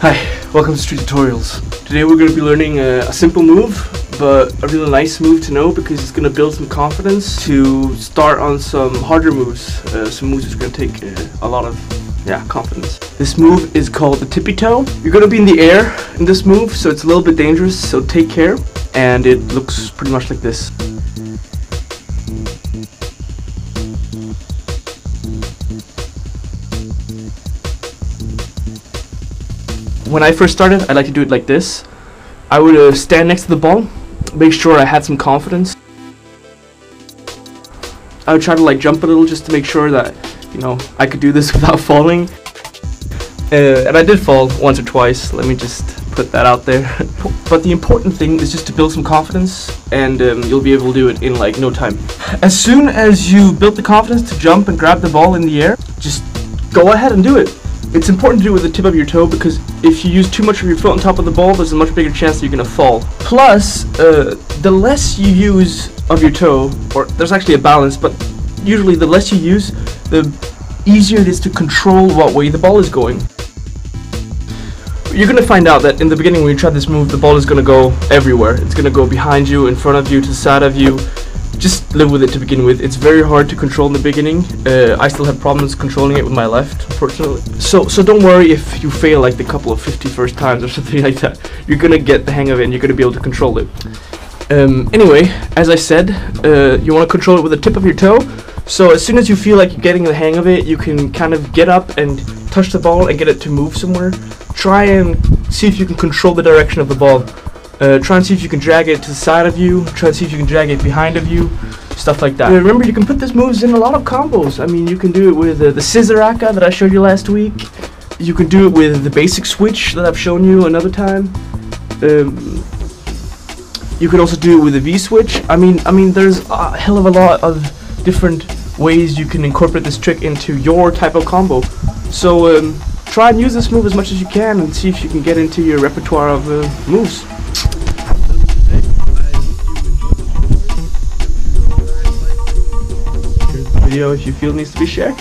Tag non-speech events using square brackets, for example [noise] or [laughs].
Hi, welcome to Street Tutorials. Today we're going to be learning a, a, simple move, but a really nice move to know because it's going to build some confidence to start on some harder moves. Uh, some moves that's going to take uh, a lot of yeah, confidence. This move is called the tippie toe. You're to be in the air in this move, so it's a little bit dangerous, so take care. And it looks pretty much like this. when I first started, I like to do it like this. I would uh, stand next to the ball, make sure I had some confidence. I would try to like jump a little just to make sure that, you know, I could do this [laughs] without falling. Uh, and I did fall once or twice, let me just put that out there. [laughs] but the important thing is just to build some confidence and um, you'll be able to do it in like no time. As soon as you build the confidence to jump and grab the ball in the air, just go ahead and do it. It's important to do it with the tip of your toe because if you use too much of your foot on top of the ball, there's a much bigger chance that you're to fall. Plus, uh, the less you use of your toe, or there's actually a balance, but usually the less you use, the easier it is to control what way the ball is going. You're going to find out that in the beginning when you try this move, the ball is going to go everywhere. It's going to go behind you, in front of you, to the side of you, just live with it to begin with. It's very hard to control in the beginning. Uh, I still have problems controlling it with my left, unfortunately. So so don't worry if you fail like the couple of 50 first times or [laughs] something like that. You're gonna get the hang of it and you're gonna be able to control it. Um, anyway, as I said, uh, you want to control it with the tip of your toe. So as soon as you feel like you're getting the hang of it, you can kind of get up and touch the ball and get it to move somewhere. Try and see if you can control the direction of the ball. Uh, try and see if you can drag it to the side of you. Try and see if you can drag it behind of you. Stuff like that. Remember, you can put these moves in a lot of combos. I mean, you can do it with uh, the scissor akka that I showed you last week. You can do it with the basic switch that I've shown you another time. Um, you can also do it with a V-switch. I mean, I mean, there's a hell of a lot of different ways you can incorporate this trick into your type of combo. So um, try and use this move as much as you can and see if you can get into your repertoire of uh, moves. video if you feel needs to be shared.